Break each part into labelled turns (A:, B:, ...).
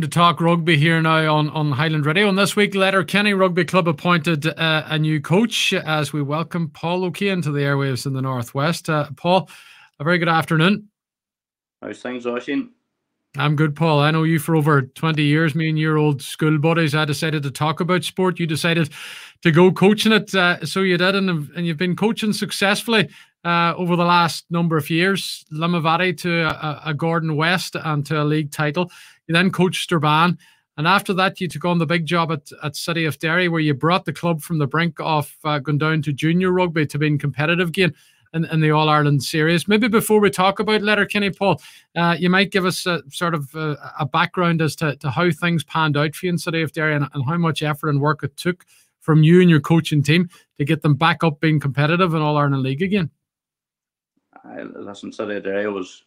A: to talk rugby here now on, on Highland Radio. And this week, Letterkenny Rugby Club appointed uh, a new coach as we welcome Paul O'Kane to the airwaves in the Northwest. Uh, Paul, a very good afternoon.
B: How's things, Oisin?
A: I'm good, Paul. I know you for over 20 years. Me and your old school buddies. I decided to talk about sport. You decided to go coaching it. Uh, so you did, and, and you've been coaching successfully uh, over the last number of years. Limavady to a, a, Gordon West and to a league title. You then coached Durban. And after that, you took on the big job at, at City of Derry, where you brought the club from the brink of uh, going down to junior rugby to being competitive again in, in the All Ireland series. Maybe before we talk about Letterkenny, Paul, uh, you might give us a, sort of a, a, background as to, to how things panned out for you in City of Derry and, and how much effort and work it took from you and your coaching team to get them back up being competitive in All Ireland League again.
B: I, listen, City of Derry was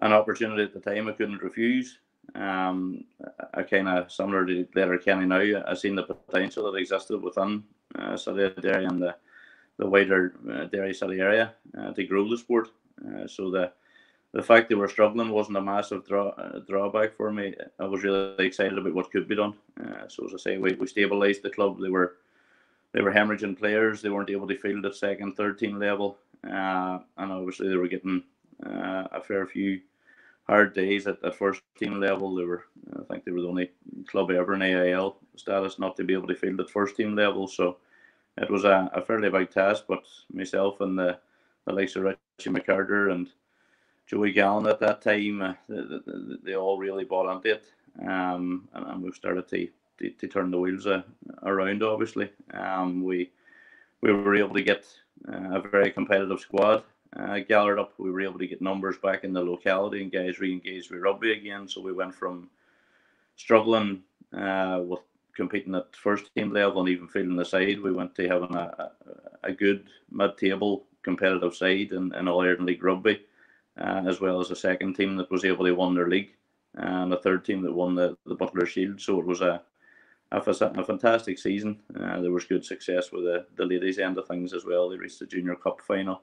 B: an opportunity at the time I couldn't refuse. Um, I kind of similar to Letterkenny now. I seen the potential that existed within uh, City of Derry and the the wider uh, Derry City area uh, to grow the sport. Uh, so the the fact they were struggling wasn't a massive draw, uh, drawback for me. I was really excited about what could be done. Uh, so as I say, we, we stabilised the club. They were they were hemorrhaging players. They weren't able to field at second, third team level, uh, and obviously they were getting a fair few hard days at, at first team level. They were, I think, they were the only club ever in AIL status not to be able to field at first team level. So it was a, a fairly big task, but myself and the, the likes of Richie McCarter and Joey Gallen at that time, uh, they, they, they, all really bought into it. Um, and, and, we've started to, to, to turn the wheels uh, around, obviously. Um, we, we were able to get uh, a very competitive squad uh, gathered up. We were able to get numbers back in the locality and guys re engaged with rugby again. So we went from struggling uh, with competing at first team level and even feeling the side. We went to having a, a, good mid table competitive side in, in All Ireland League Rugby, uh, as well as a second team that was able to win their league and a third team that won the, the Butler Shield. So it was a a, a fantastic season. Uh, there was good success with the, the ladies' end of things as well. They reached the Junior Cup final.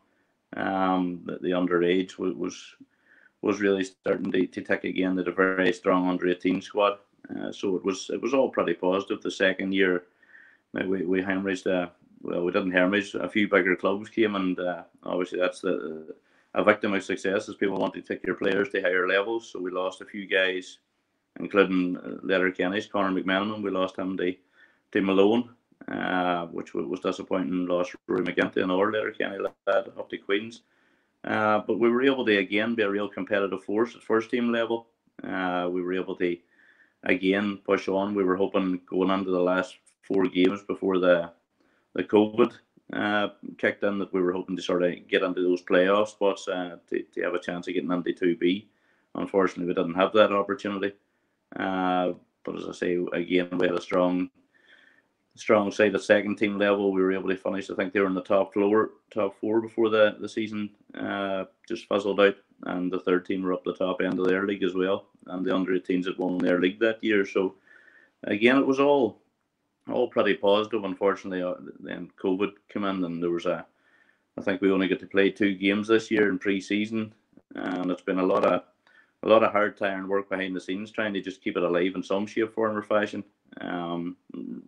B: Um, the, the underage was, was was really starting to, to tick again. Had a very strong under 18 squad. Uh, so it was it was all pretty positive. The second year, we we hemorrhaged. Uh, well, we didn't hemorrhage. A few bigger clubs came, and uh, obviously that's the a victim of success is people want to take your players to higher levels. So we lost a few guys, including uh, Letterkenny's Conor McMenamin. We lost him to to Malone, uh, which was disappointing. Lost Rory McGinty and our Letterkenny lad up to Queens. But we were able to again be a real competitive force at first team level. We were able to again push on. We were hoping going into the last four games before the the COVID uh, kicked in that we were hoping to sort of get into those playoff spots uh, to, to have a chance of getting into 2B. Unfortunately, we didn't have that opportunity. Uh, but as I say, again, we had a strong strong side at second team level. We were able to finish. I think they were in the top floor, top four before the the season uh, just fizzled out, and the third team were up the top end of their league as well, and the under 18s had won their league that year. So again, it was all all pretty positive. Unfortunately, uh, then COVID came in, and there was a. I think we only get to play two games this year in pre-season, and it's been a lot of a lot of hard tiring work behind the scenes trying to just keep it alive in some shape, form, or fashion. Um,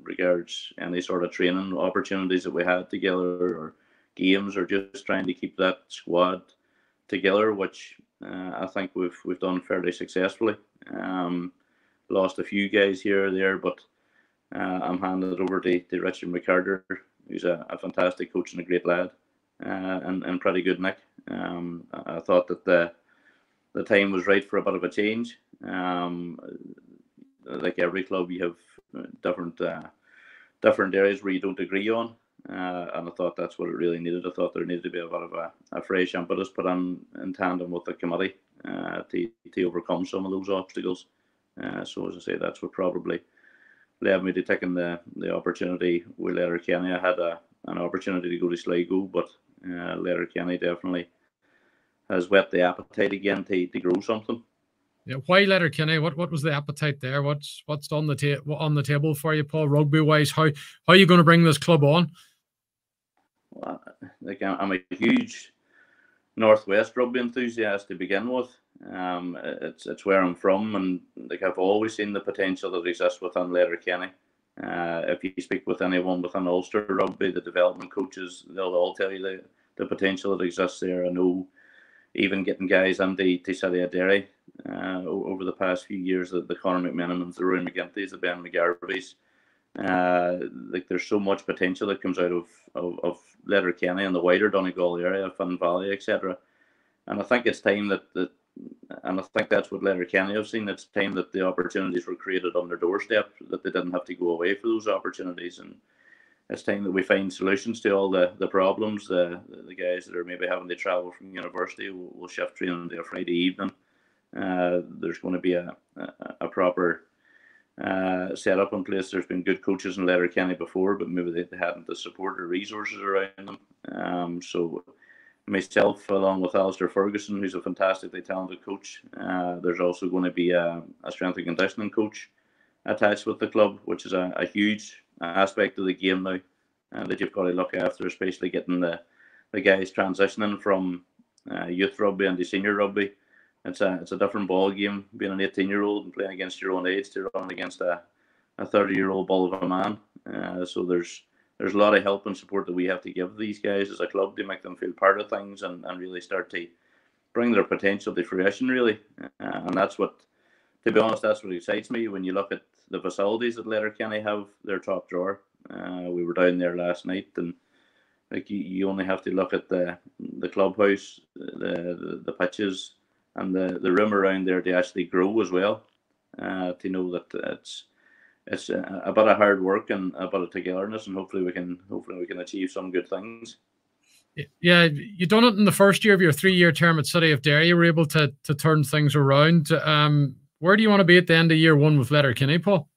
B: regards any sort of training opportunities that we had together, or games, or just trying to keep that squad together, which I think we've we've done fairly successfully. Um, lost a few guys here or there, but uh, I'm it over to, to Richard McCarter, who's a, a fantastic coach and a great lad, uh, and and pretty good Nick. Um, I thought that the the time was right for a bit of a change. Um, like every club, you have uh, different uh, different areas where you don't agree on, uh, and I thought that's what it really needed. I thought there needed to be a bit of a, a fresh impetus put in in tandem with the committee uh, to to overcome some of those obstacles. Uh, so as I say, that's what probably led me to taking the the opportunity with Letterkenny. I had a an opportunity to go to Sligo, but uh, Letterkenny definitely has whet the appetite again to, to grow something.
A: Yeah, why Letterkenny? What what was the appetite there? What's what's on the ta- on the table for you, Paul? Rugby wise, how how are you going to bring this club on?
B: Like I'm a huge Northwest rugby enthusiast to begin with. Um, it's it's where I'm from, and like I've always seen the potential that exists within Letterkenny. Uh, if you speak with anyone within Ulster Rugby, the development coaches, they'll all tell you the, the potential that exists there. I know even getting guys into to City Derry uh, over the past few years, the, the Conor McMenamins, the Roy McGinty's, the Ben McGarveys, uh, like there's so much potential that comes out of, of, of Letterkenny and the wider Donegal area, Finn Valley, etc. And I think it's time that, that and I think that's what Letterkenny have seen. It's time that the opportunities were created on their doorstep, that they didn't have to go away for those opportunities. And it's time that we find solutions to all the, the problems. The, the guys that are maybe having to travel from university will, will shift training to a Friday evening. Uh, there's going to be a, a, a proper uh, set up in place. There's been good coaches in Letterkenny before, but maybe they hadn't the support or resources around them. Um, so myself, along with Alistair Ferguson, who's a fantastically talented coach, uh, there's also going to be a, a, strength and conditioning coach attached with the club, which is a, a huge aspect of the game now uh, that you've got to look after, especially getting the, the guys transitioning from uh, youth rugby into senior rugby it's a it's a different ball game being an 18 year old and playing against your own age to run against a, a 30 year old ball of a man. Uh, so there's there's a lot of help and support that we have to give these guys as a club to make them feel part of things and, and really start to bring their potential to fruition really. Uh, and that's what, to be honest, that's what excites me when you look at the facilities that Letterkenny have. Their top drawer. Uh, we were down there last night and like you, you only have to look at the the clubhouse, the the, the pitches, and the, the room around there to actually grow as well. Uh, to know that it's it's a, a bit of hard work and a bit of togetherness, and hopefully we can hopefully we can achieve some good things.
A: Yeah, you done it in the first year of your three-year term at City of Derry. You were able to to turn things around. Um, where do you want to be at the end of year one with Letterkenny, Paul?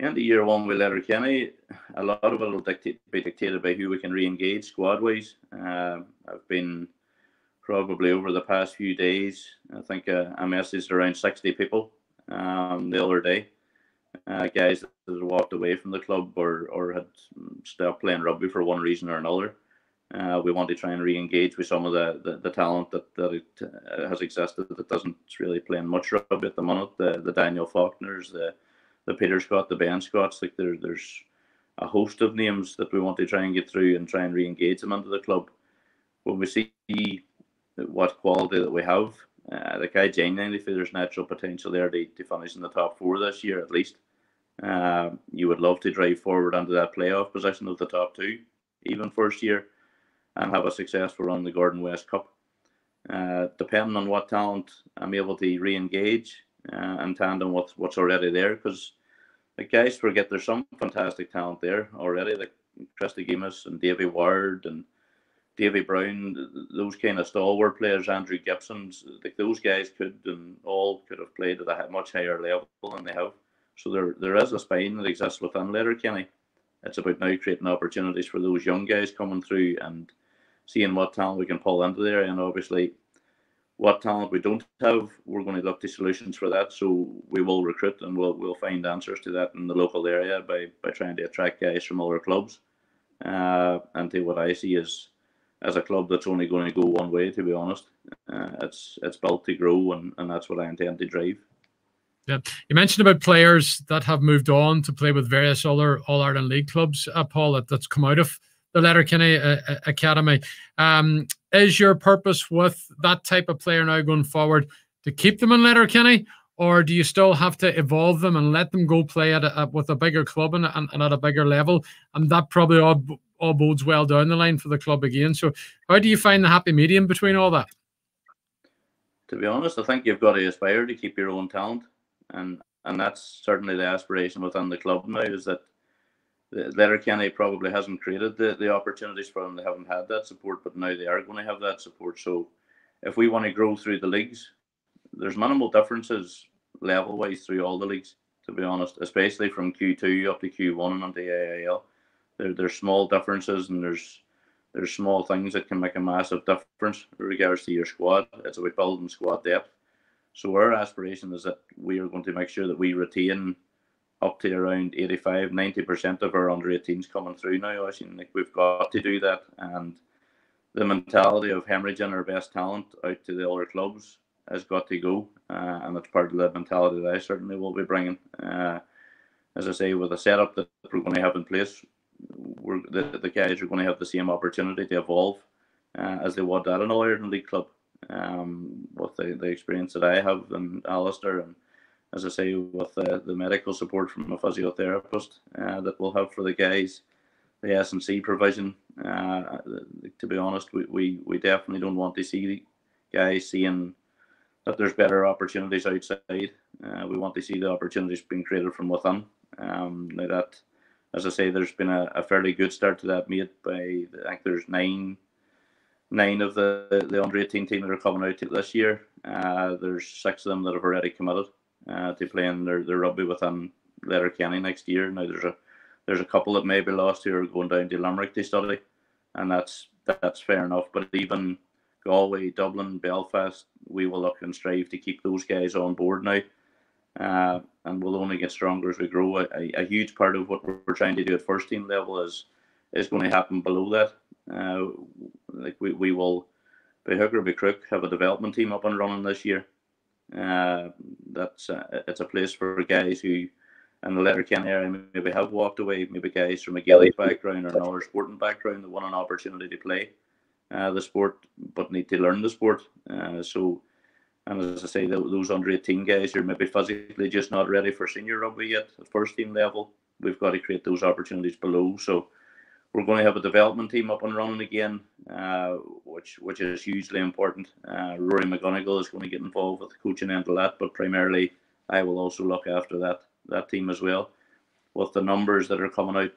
B: End of year one with Letterkenny, a lot of it will dictate, be dictated by who we can re-engage squad-wise. Uh, I've been probably over the past few days. I think uh, I messaged around 60 people um, the other day. Uh, guys that had walked away from the club or, or had stopped playing rugby for one reason or another. Uh, we want to try and re-engage with some of the, the, the talent that, that it, uh, has existed that doesn't really play in much rugby at the moment. The the Daniel Faulkners, the the Peter Scott, the Ben Scotts. Like there, there's a host of names that we want to try and get through and try and re-engage them into the club. When we see what quality that we have. Uh, like I genuinely feel there's natural potential there to, to finish in the top four this year at least. Uh, you would love to drive forward into that playoff position of the top two, even first year, and have a successful run in the Gordon West Cup. Uh, depending on what talent I'm able to re-engage uh, and tandem with what's already there, because the guys forget there's some fantastic talent there already, like Christy Gimas and Davy Ward and Davy Brown, those kind of stalwart players, Andrew Gibson's, like those guys could and all could have played at a much higher level than they have. So there there is a spine that exists within Letterkenny. It's about now creating opportunities for those young guys coming through and seeing what talent we can pull into there. And obviously, what talent we don't have, we're going to look to solutions for that. So we will recruit and we'll we'll find answers to that in the local area by by trying to attract guys from other clubs. Uh, and to what I see is as a club that's only going to go one way. To be honest, uh, it's it's built to grow, and, and that's what I intend to drive.
A: Yeah, you mentioned about players that have moved on to play with various other All Ireland League clubs, uh, Paul. That, that's come out of the Letterkenny uh, uh, Academy. Um, is your purpose with that type of player now going forward to keep them in Letterkenny, or do you still have to evolve them and let them go play at a, with a bigger club and, and, and, at a bigger level? And that probably all bodes well down the line for the club again. So, how do you find the happy medium between all that?
B: To be honest, I think you've got to aspire to keep your own talent, and and that's certainly the aspiration within the club now. Is that Letterkenny probably hasn't created the, the opportunities for them. They haven't had that support, but now they are going to have that support. So, if we want to grow through the leagues, there's minimal differences level wise through all the leagues. To be honest, especially from Q2 up to Q1 and on the AIL there, there's small differences and there's there's small things that can make a massive difference in regards to your squad. It's about building squad depth. So our aspiration is that we are going to make sure that we retain up to around 85, 90% of our under 18s coming through now. I think we've got to do that. And the mentality of hemorrhaging our best talent out to the other clubs has got to go, uh, and it's part of the mentality that I certainly will be bringing. Uh, as I say, with the setup that we're going to have in place, we're, the, the guys are going to have the same opportunity to evolve uh, as they would at an All Ireland League club. Um, with the, the experience that I have and Alistair, and as I say, with the, the medical support from a physiotherapist uh, that we'll have for the guys, the S and C provision. Uh, to be honest, we, we, we definitely don't want to see guys seeing that there's better opportunities outside. Uh, we want to see the opportunities being created from within. Um, now that, as I say, there's been a, a fairly good start to that made by I think there's nine nine of the the under 18 team that are coming out this year. Uh, there's six of them that have already committed uh, to playing their, their rugby within Letterkenny next year. Now there's a there's a couple that may be lost who are going down to Limerick to study, and that's that's fair enough. But even Galway, Dublin, Belfast, we will look and strive to keep those guys on board now. Uh, and we'll only get stronger as we grow. A, a, huge part of what we're trying to do at first team level is is going to happen below that. Uh, like we, we will, by hook or by crook, have a development team up and running this year. Uh, that's a, it's a place for guys who, in the Letterkenny area, maybe have walked away. Maybe guys from a Gaelic background or another sporting background that want an opportunity to play uh, the sport, but need to learn the sport. Uh, so, and as I say, those under 18 guys are maybe physically just not ready for senior rugby yet at first team level, we've got to create those opportunities below. So, we're going to have a development team up and running again, uh, which which is hugely important. Uh, Rory McGonigal is going to get involved with the coaching end of that, but primarily I will also look after that that team as well. With the numbers that are coming out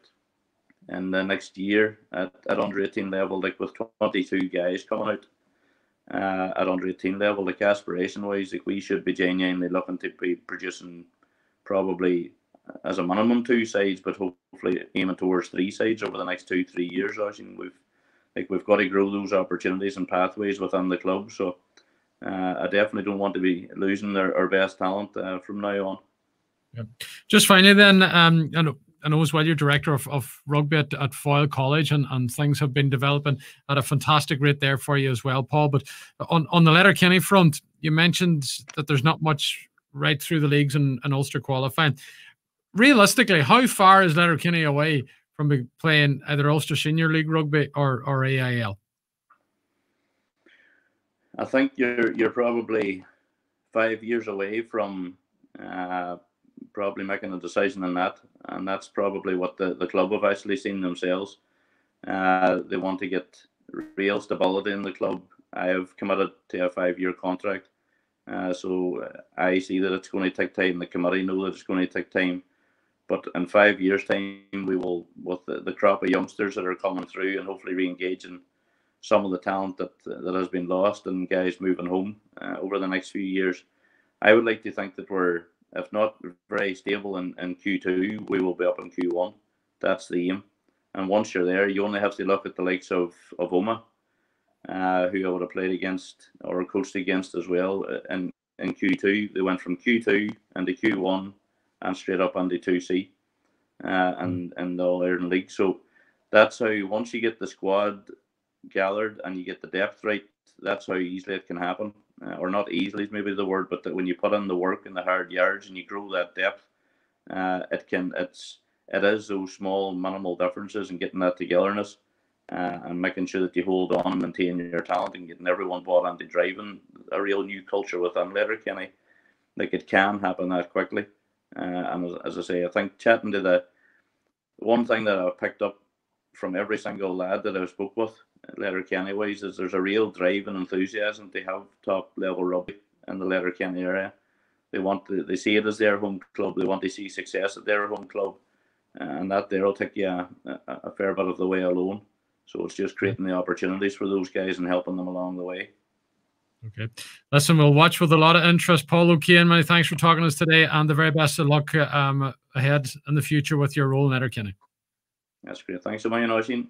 B: in the next year at, at under 18 level, like with 22 guys coming out uh, at under 18 level, like aspiration wise, like we should be genuinely looking to be producing probably as a minimum two sides, but hopefully aiming towards three sides over the next two three years. I think we've like we've got to grow those opportunities and pathways within the club. So uh, I definitely don't want to be losing our, our best talent uh, from now on.
A: Yeah. Just finally, then, um, I know, I know as well you're director of, of rugby at, at Foyle College, and, and things have been developing at a fantastic rate there for you as well, Paul. But on, on the Letterkenny front, you mentioned that there's not much right through the leagues and, and Ulster qualifying realistically, how far is Letterkenny away from playing either Ulster Senior League rugby or, or AIL?
B: I think you're you're probably five years away from uh, probably making a decision on that, and that's probably what the, the club have actually seen themselves. Uh, they want to get real stability in the club. I have committed to a five year contract, uh, so I see that it's going to take time. The committee know that it's going to take time but in five years' time, we will, with the, the crop of youngsters that are coming through, and hopefully re-engaging some of the talent that that has been lost and guys moving home uh, over the next few years. I would like to think that we're, if not very stable in, in Q2, we will be up in Q1. That's the aim. And once you're there, you only have to look at the likes of, of Omagh, uh, who I would have played against or coached against as well uh, in, in Q2. They went from Q2 into Q1 and straight up on the 2C uh, and, and hmm. the All Ireland League. So that's how, once you get the squad gathered and you get the depth right, that's how easily it can happen. Uh, or not easily is maybe the word, but that when you put in the work and the hard yards and you grow that depth, uh, it can, it's, it is those small minimal differences and getting that togetherness uh, and making sure that you hold on and maintain your talent and getting everyone bought into driving a real new culture within Letterkenny. Like it can happen that quickly. Uh, and as, as, I say, I think chatting to the one thing that I've picked up from every single lad that I've spoke with, Letterkenny ways, is there's a real drive and enthusiasm to have top level rugby in the Letterkenny area. They want to, they see it as their home club. They want to see success at their home club, and that there will take you a, a, a fair bit of the way alone. So it's just creating the opportunities for those guys and helping them along the way.
A: Okay. Listen, we'll watch with a lot of interest. Paul O'Kane, many thanks for talking to us today and the very best of luck um, ahead in the future with your role in Letterkenny.
B: That's great. Thanks so much, Oisin.